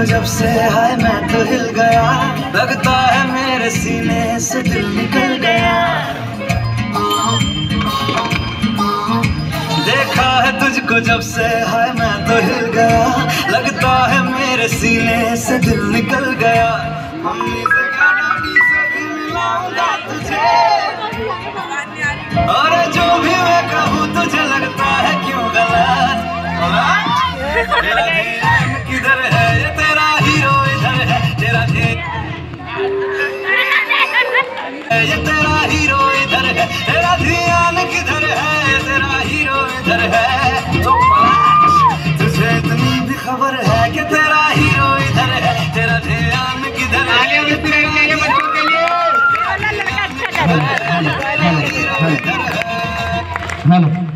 तुझको जब से हाय मैं तो हिल गया लगता है मेरे सीने से दिल निकल गया। देखा है तुझको जब से हाय मैं तो हिल गया लगता है मेरे सीने से दिल निकल गया। मम्मी से डैडी से भी मिलाऊँगा तुझे। और जो भी मैं कहूँ तुझे लगता है क्यों गलत? इधर है तो तुझे इतनी भी खबर है कि तेरा हीरो इधर है तेरा ध्यान किधर है हेलो